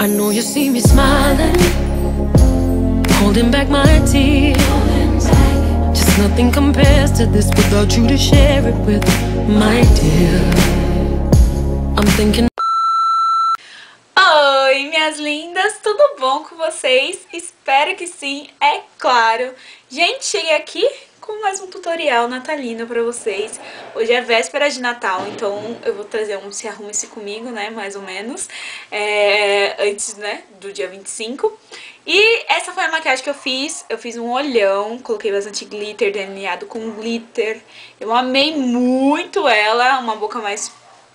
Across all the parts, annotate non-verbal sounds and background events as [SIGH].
I know you see me smiling, holding back my tears. Just nothing compares to this without you to share it with, my dear. I'm thinking. Oi, minhas lindas, tudo bom com vocês? Espero que sim, é claro. Gente, cheguei aqui com mais um tutorial natalino pra vocês. Hoje é véspera de Natal, então eu vou trazer um Se Arrume-se Comigo, né, mais ou menos, é, antes, né, do dia 25. E essa foi a maquiagem que eu fiz, eu fiz um olhão, coloquei bastante glitter, delineado com glitter. Eu amei muito ela, uma boca mais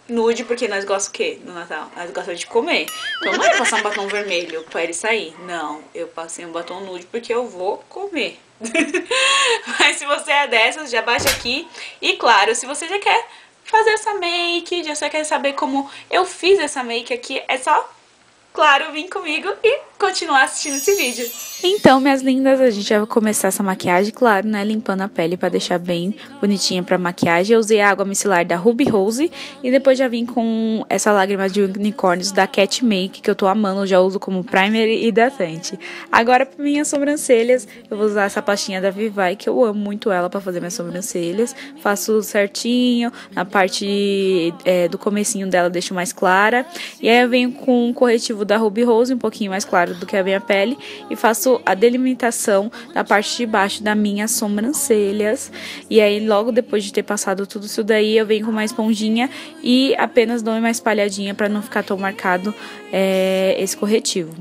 nude, porque nós gostamos o quê no Natal? Nós gostamos de comer. Então não é passar um batom vermelho pra ele sair. Não, eu passei um batom nude porque eu vou comer. [LAUGHS] Mas se você é dessas, já baixa aqui. E claro, se você já quer fazer essa make, já quer saber como eu fiz essa make aqui, é só, claro, vir comigo e continuar assistindo esse vídeo. Então, minhas lindas, a gente vai começar essa maquiagem, claro, né, limpando a pele para deixar bem bonitinha pra maquiagem. Eu usei a água micelar da Ruby Rose e depois já vim com essa lágrima de unicórnios da Cat Make, que eu tô amando, já uso como primer e hidratante. Agora, para minhas sobrancelhas, eu vou usar essa pastinha da Vivai, que eu amo muito ela para fazer minhas sobrancelhas. Faço certinho, na parte é, do comecinho dela deixo mais clara. E aí eu venho com um corretivo da Ruby Rose, um pouquinho mais claro do que a minha pele e faço a delimitação da parte de baixo das minhas sobrancelhas. E aí, logo depois de ter passado tudo isso daí, eu venho com uma esponjinha e apenas dou uma espalhadinha para não ficar tão marcado é, esse corretivo.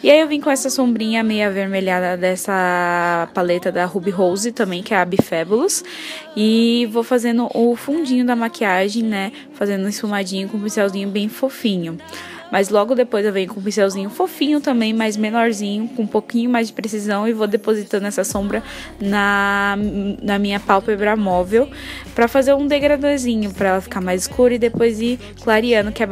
E aí eu vim com essa sombrinha meio avermelhada dessa paleta da Ruby Rose também, que é a Fabulous. E vou fazendo o fundinho da maquiagem, né? Fazendo um esfumadinho com um pincelzinho bem fofinho. Mas logo depois eu venho com um pincelzinho fofinho também, mais menorzinho, com um pouquinho mais de precisão e vou depositando essa sombra na, na minha pálpebra móvel para fazer um degradanzinho, para ela ficar mais escura e depois ir clareando, que é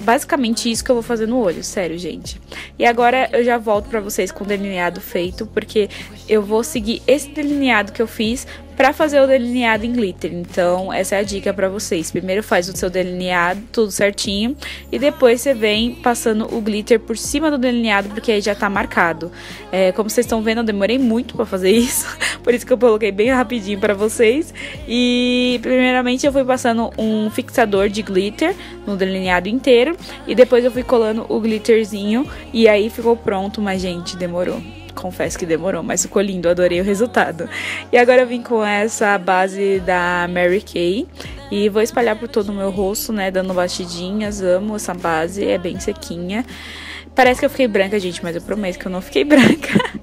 basicamente isso que eu vou fazer no olho, sério, gente. E agora eu já volto para vocês com o delineado feito, porque eu vou seguir esse delineado que eu fiz para fazer o delineado em glitter. Então, essa é a dica para vocês. Primeiro faz o seu delineado, tudo certinho, e depois você vem passando o glitter por cima do delineado, porque aí já tá marcado. É, como vocês estão vendo, eu demorei muito para fazer [LAUGHS] isso, por isso que eu coloquei bem rapidinho para vocês. E primeiramente eu fui passando um fixador de glitter no delineado inteiro, e depois eu fui colando o glitterzinho, e aí ficou pronto, mas gente, demorou confesso que demorou, mas ficou lindo, adorei o resultado. E agora eu vim com essa base da Mary Kay e vou espalhar por todo o meu rosto, né, dando batidinhas, amo essa base, é bem sequinha. Parece que eu fiquei branca, gente, mas eu prometo que eu não fiquei [LAUGHS] branca.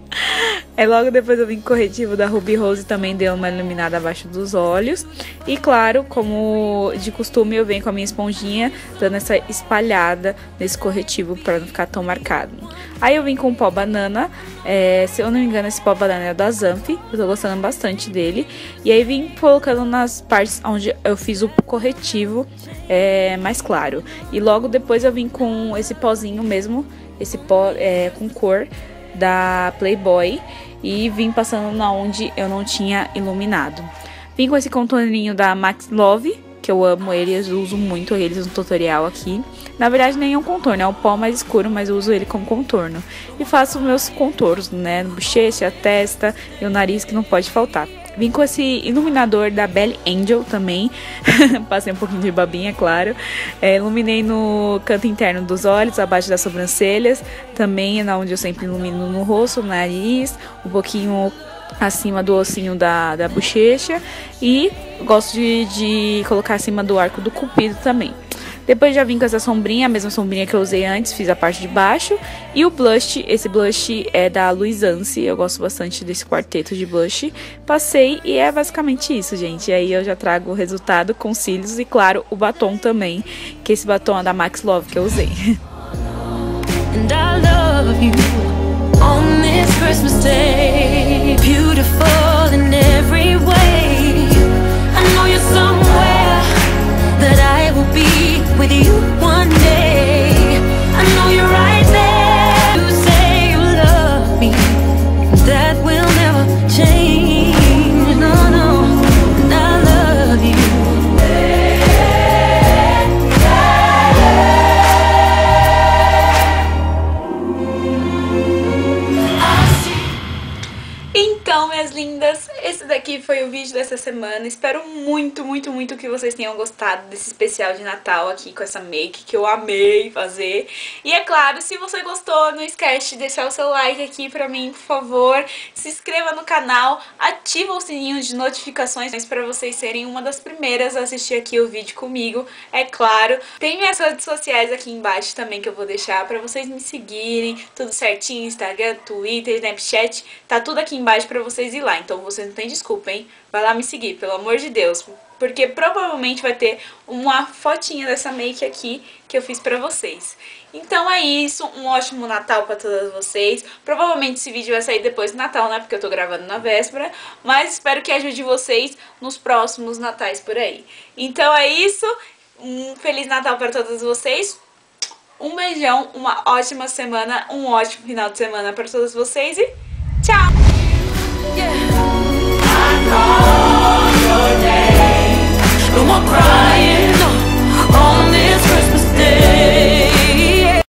Aí logo depois eu vim com corretivo da Ruby Rose também deu uma iluminada abaixo dos olhos. E claro, como de costume, eu venho com a minha esponjinha dando essa espalhada nesse corretivo para não ficar tão marcado. Aí eu vim com o pó banana, é, se eu não me engano esse pó banana é da Zamp, eu tô gostando bastante dele. E aí vim colocando nas partes onde eu fiz o corretivo é, mais claro. E logo depois eu vim com esse pozinho mesmo, esse pó é, com cor da Playboy e vim passando na onde eu não tinha iluminado. Vim com esse contorninho da Max Love, que eu amo eles, uso muito eles no tutorial aqui. Na verdade, nem é um contorno, é um pó mais escuro, mas eu uso ele como contorno. E faço meus contornos, né, no bochecha, a testa e o nariz, que não pode faltar. Vim com esse iluminador da Belly Angel também. [LAUGHS] Passei um pouquinho de babinha, claro. É, iluminei no canto interno dos olhos, abaixo das sobrancelhas. Também é onde eu sempre ilumino no rosto, no nariz, um pouquinho acima do ossinho da, da bochecha. E gosto de, de colocar acima do arco do cupido também. Depois já vim com essa sombrinha, a mesma sombrinha que eu usei antes, fiz a parte de baixo. E o blush, esse blush é da Luisance, eu gosto bastante desse quarteto de blush. Passei e é basicamente isso, gente. E aí eu já trago o resultado com cílios e, claro, o batom também, que esse batom é da Max Love que eu usei. [LAUGHS] And I love you on this Christmas day, beautiful in with you one day. Aqui foi o vídeo dessa semana. Espero muito, muito, muito que vocês tenham gostado desse especial de Natal aqui com essa make que eu amei fazer. E é claro, se você gostou, não esquece de deixar o seu like aqui pra mim, por favor. Se inscreva no canal, ativa o sininho de notificações para vocês serem uma das primeiras a assistir aqui o vídeo comigo, é claro. Tem minhas redes sociais aqui embaixo também que eu vou deixar pra vocês me seguirem, tudo certinho, Instagram, Twitter, Snapchat, tá tudo aqui embaixo pra vocês ir lá. Então você não tem desculpa, hein? Vai lá me seguir, pelo amor de Deus. Porque provavelmente vai ter uma fotinha dessa make aqui que eu fiz pra vocês. Então é isso, um ótimo Natal pra todas vocês. Provavelmente esse vídeo vai sair depois do Natal, né? Porque eu tô gravando na véspera. Mas espero que ajude vocês nos próximos Natais por aí. Então é isso, um Feliz Natal pra todos vocês. Um beijão, uma ótima semana, um ótimo final de semana pra todos vocês e tchau! Yeah. I call your name. No more crying.